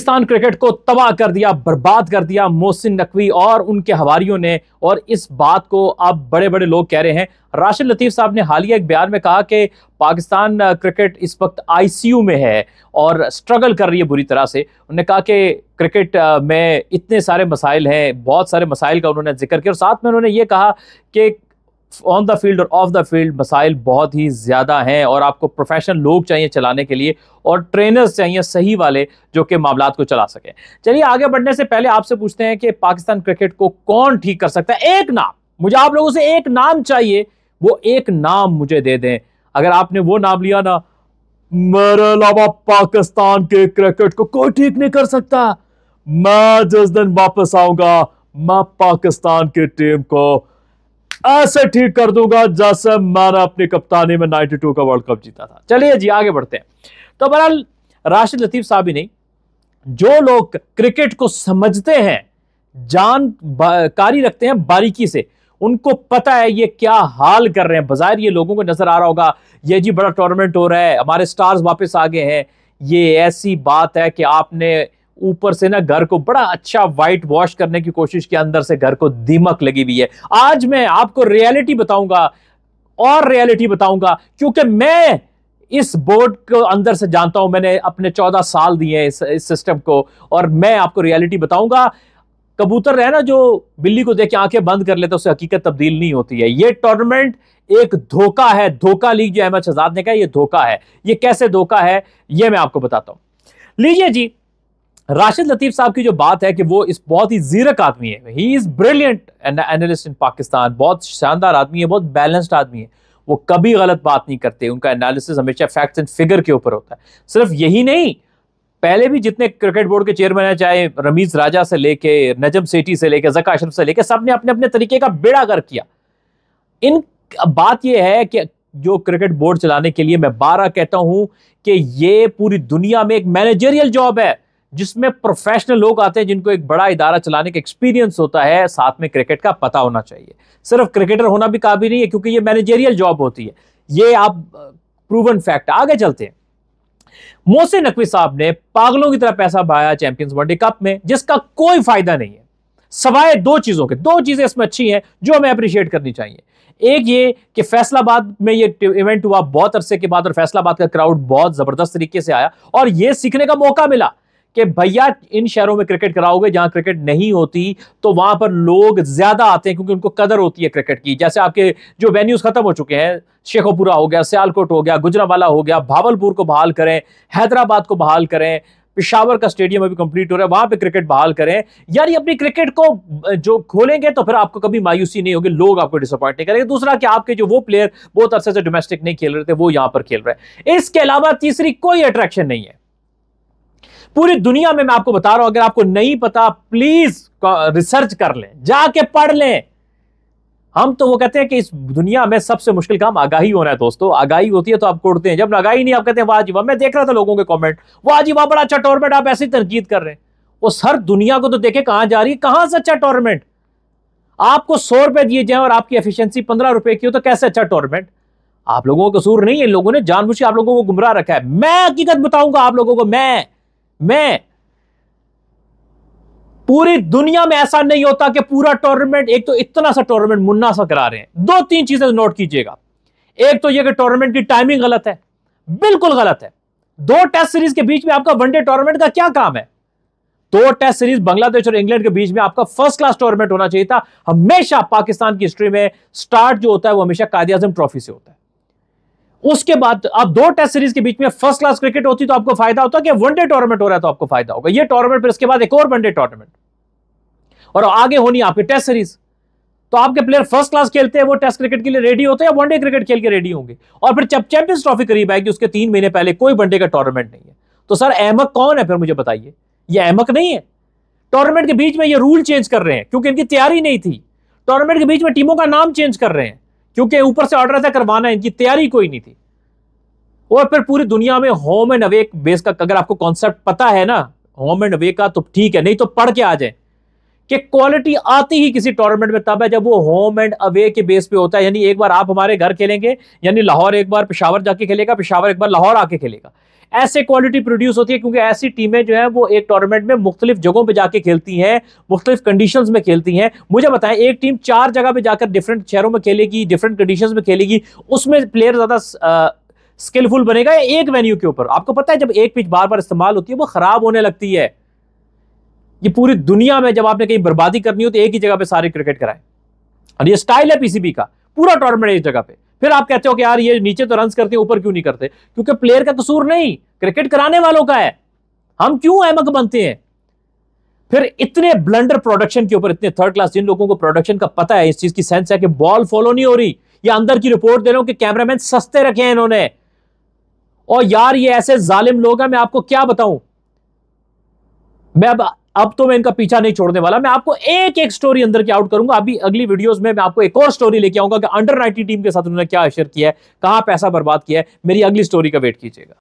Pakistan cricket को तबाह कर दिया, बर्बाद कर दिया मोहसिन नकवी और उनके हवारियों ने। और इस बात को अब बड़े बड़े लोग कह रहे हैं। राशिद लतीफ़ साहब ने हालिया एक बयान में कहा कि पाकिस्तान क्रिकेट इस वक्त आईसीयू में है और स्ट्रगल कर रही है बुरी तरह से। उन्होंने कहा कि क्रिकेट में इतने सारे मसाइल हैं, बहुत सारे मसाइल का उन्होंने ज़िक्र किया। और साथ में उन्होंने ये कहा कि ऑन द फ़ील्ड और ऑफ़ द फ़ील्ड मसाइल बहुत ही ज़्यादा हैं और आपको प्रोफेशनल लोग चाहिए चलाने के लिए और ट्रेनर्स चाहिए सही वाले जो कि मामला को चला सकें। चलिए आगे बढ़ने से पहले आपसे पूछते हैं कि पाकिस्तान क्रिकेट को कौन ठीक कर सकता है? एक नाम। मुझे आप लोगों से एक नाम चाहिए। वो एक नाम मुझे दे दें। अगर आपने वो नाम लिया ना, मेरे अलावा पाकिस्तान के क्रिकेट को कोई ठीक नहीं कर सकता। मैं जिस दिन वापस आऊँगा, मैं पाकिस्तान की टीम को ऐसे ठीक कर दूँगा जैसे मैंने अपनी कप्तानी में 92 का वर्ल्ड कप जीता था। चलिए जी, आगे बढ़ते हैं। तो बहरहाल, राशिद लतीफ साहब ही नहीं, जो लोग क्रिकेट को समझते हैं जानकारी रखते हैं बारीकी से, उनको पता है ये क्या हाल कर रहे हैं। बाज़ार ये लोगों को नज़र आ रहा होगा, ये जी बड़ा टूर्नामेंट हो रहा है, हमारे स्टार्स वापस आ गए हैं, ये ऐसी बात है कि आपने ऊपर से ना घर को बड़ा अच्छा व्हाइट वॉश करने की कोशिश की अंदर से घर को दीमक लगी हुई है। आज मैं आपको रियलिटी बताऊँगा और रियलिटी बताऊँगा क्योंकि मैं इस बोर्ड को अंदर से जानता हूँ मैंने अपने चौदह साल दिए इस, इस सिस्टम को और मैं आपको रियलिटी बताऊँगा। कबूतर है ना जो बिल्ली को देख के आँखें बंद कर लेते उससे हकीकत तब्दील नहीं होती है। ये टूर्नामेंट एक धोखा है धोखा लीग जो अहमद शहजाद ने कहा ये धोखा है। ये कैसे धोखा है ये मैं आपको बताता हूँ। लीजिए जी राशिद लतीफ साहब की जो बात है कि वो इस बहुत ही जीरक आदमी है। He is brilliant analyst in Pakistan बहुत शानदार आदमी है, बहुत बैलेंस्ड आदमी है। वो कभी गलत बात नहीं करते, उनका एनालिसिस हमेशा फैक्ट्स एंड फिगर के ऊपर होता है। सिर्फ़ यही नहीं, पहले भी जितने क्रिकेट बोर्ड के चेयरमैन है, चाहे रमीज राजा से लेके, नजम सेठी से लेके जका अशरफ से लेके सबने अपने अपने तरीके का बेड़ा कर किया। इन, बात यह है कि जो क्रिकेट बोर्ड चलाने के लिए मैं बारह कहता हूँ कि ये पूरी दुनिया में एक मैनेजरियल जॉब है। जिसमें प्रोफेशनल लोग आते हैं जिनको एक बड़ा इदारा चलाने का एक्सपीरियंस होता है, साथ में क्रिकेट का पता होना चाहिए। सिर्फ़ क्रिकेटर होना भी काफ़ी नहीं है, क्योंकि ये मैनेजेरियल जॉब होती है। ये आप प्रूवन फैक्ट आगे चलते हैं। मोहसिन नकवी साहब ने पागलों की तरह पैसा बहाया चैंपियंस वर्ल्ड कप में, जिसका कोई फ़ायदा नहीं है। सवाए दो चीज़ों के, दो चीज़ें इसमें अच्छी हैं, जो हमें अप्रिशिएट करनी चाहिए। एक ये कि फैसलाबाद में ये इवेंट हुआ, बहुत अरसे के बाद और फैसलाबाद का क्राउड बहुत ज़बरदस्त तरीके से आया, और ये सीखने का मौका मिला। कि भैया, इन शहरों में क्रिकेट कराओगे जहाँ क्रिकेट नहीं होती तो वहाँ पर लोग ज़्यादा आते हैं क्योंकि उनको कदर होती है क्रिकेट की। जैसे आपके जो वेन्यूज खत्म हो चुके हैं, शेखोपुरा हो गया, सियालकोट हो गया, गुजरावाला हो गया, भावलपुर को बहाल करें, हैदराबाद को बहाल करें, पिशावर का स्टेडियम अभी कंप्लीट हो रहा है, वहाँ पे क्रिकेट बहाल करें। यानी अपनी क्रिकेट को जो खोलेंगे तो फिर आपको कभी मायूसी नहीं होगी, लोग आपको डिसअपॉइंट नहीं करेंगे। दूसरा कि आपके जो वो प्लेयर बहुत अरसे से डोमेस्टिक नहीं खेल रहे थे, वो यहाँ पर खेल रहे हैं। इसके अलावा तीसरी कोई अट्रैक्शन नहीं है। पूरी दुनिया में मैं आपको बता रहा हूँ, अगर आपको नहीं पता प्लीज़ रिसर्च कर लें, जाके पढ़ लें। हम तो वो कहते हैं कि इस दुनिया में सबसे मुश्किल काम आगाही होना है दोस्तों। आगाही होती है तो आप कोड़ते हैं। जब आगाही नहीं, आप कहते हैं वाह वाह मैं देख रहा था लोगों के कमेंट वाह जी वाह बड़ा अच्छा टूर्नामेंट आप ऐसी तनकीद कर रहे हैं। वो सर दुनिया को तो देखे, कहाँ जा रही है, कहाँ से अच्छा टूर्नामेंट आपको सौ रुपए दिए जाए और आपकी एफिशिएंसी पंद्रह रुपए की हो तो कैसे अच्छा टूर्नामेंट आप लोगों का कसूर नहीं है लोगों ने जानबूझ के आप लोगों को गुमराह रखा है। मैं हकीकत बताऊँगा आप लोगों को, मैं। मैं पूरी दुनिया में ऐसा नहीं होता कि पूरा टूर्नामेंट एक तो इतना सा टूर्नामेंट मुन्ना सा करा रहे हैं। दो तीन चीज़ें नोट कीजिएगा। एक तो यह कि टूर्नामेंट की टाइमिंग गलत है। बिल्कुल गलत है। दो टेस्ट सीरीज़ के बीच में आपका वनडे टूर्नामेंट का क्या काम है? दो टेस्ट सीरीज़ बांग्लादेश और इंग्लैंड के बीच में आपका फ़र्स्ट क्लास टूर्नामेंट होना चाहिए था। हमेशा पाकिस्तान की हिस्ट्री में स्टार्ट जो होता है वो हमेशा कायद आज़म ट्रॉफी से होता है। उसके बाद आप दो टेस्ट सीरीज़ के बीच में फ़र्स्ट क्लास क्रिकेट होती तो आपको फ़ायदा होता कि वनडे टूर्नामेंट हो रहा है तो आपको फ़ायदा होगा। ये टूर्नामेंट फिर इसके बाद एक और वनडे टूर्नामेंट और आगे होनी आपकी टेस्ट सीरीज़ तो आपके प्लेयर फ़र्स्ट क्लास खेलते हैं, वो टेस्ट क्रिकेट के लिए रेडी होते हैं वनडे क्रिकेट खेल के रेडी होंगे। और फिर जब चैंपियंस ट्रॉफी करीब आएगी, उसके तीन महीने पहले कोई वनडे का टूर्नामेंट नहीं है। तो सर अहमक कौन है? फिर मुझे बताइए। ये अहमक नहीं है। टूर्नामेंट के बीच में ये रूल चेंज कर रहे हैं, क्योंकि इनकी तैयारी नहीं थी। टूर्नामेंट के बीच में टीमों का नाम चेंज कर रहे हैं। क्योंकि ऊपर से ऑर्डर था करवाना इनकी तैयारी कोई नहीं थी। और फिर पूरी दुनिया में होम एंड अवे बेस का, अगर आपको कॉन्सेप्ट पता है ना होम एंड अवे का तो ठीक है, नहीं तो पढ़ के आ जाए। कि क्वालिटी आती ही किसी टूर्नामेंट में, तब है जब वो होम एंड अवे के बेस पे होता है। यानी एक बार आप हमारे घर खेलेंगे, यानी लाहौर एक बार पिशावर जाके खेलेगा, पिशावर एक बार लाहौर आके खेलेगा। ऐसे क्वालिटी प्रोड्यूस होती है क्योंकि ऐसी टीमें जो है वो एक टूर्नामेंट में मुख्तलिफ़ जगहों पर जाके खेलती हैं, मुख्तलिफ़ कंडीशन में खेलती हैं। मुझे बताएँ, एक टीम चार जगह पर जाकर डिफरेंट शहरों में खेलेगी डिफरेंट कंडीशन में खेलेगी, उसमें प्लेयर ज़्यादा स्किलफुल बनेगा या एक वेन्यू के ऊपर? आपको पता है जब एक पिच बार बार इस्तेमाल होती है, वो खराब होने लगती है। ये पूरी दुनिया में जब आपने कहीं बर्बादी करनी हो तो एक ही जगह पे सारे क्रिकेट कराएँ। और ये स्टाइल है पीसीबी का। पूरा टूर्नामेंट एक जगह पे। फिर आप कहते हो कि यार ये नीचे तो रन करते ऊपर क्यों नहीं करते? क्योंकि प्लेयर का कसूर नहीं क्रिकेट कराने वालों का है। हम क्यों अहमक बनते हैं? फिर इतने ब्लंडर प्रोडक्शन के ऊपर, इतने थर्ड क्लास जिन लोगों को प्रोडक्शन का पता है, इस चीज़ की सेंस है कि बॉल फॉलो नहीं हो रही, या अंदर की रिपोर्ट दे रहा हूँ कि कैमरामैन सस्ते रखे हैं इन्होंने। और यार ये ऐसे जालिम लोग हैं, मैं आपको क्या बताऊँ? मैं अब अब तो मैं इनका पीछा नहीं छोड़ने वाला। मैं आपको एक एक स्टोरी अंदर की आउट करूँगा। अभी अगली वीडियोस में मैं आपको एक और स्टोरी लेके आऊँगा कि अंडर 90 टीम के साथ उन्होंने क्या अशर किया है, कहाँ पैसा बर्बाद किया है। मेरी अगली स्टोरी का वेट कीजिएगा।